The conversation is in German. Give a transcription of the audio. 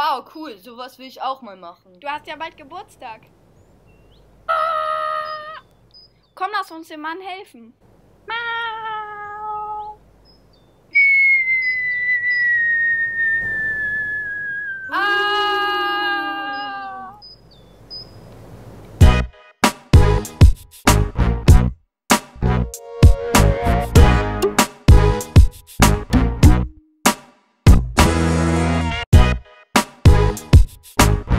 Wow, cool. Sowas will ich auch mal machen. Du hast ja bald Geburtstag. Komm, lass uns dem Mann helfen. Ma! Bye.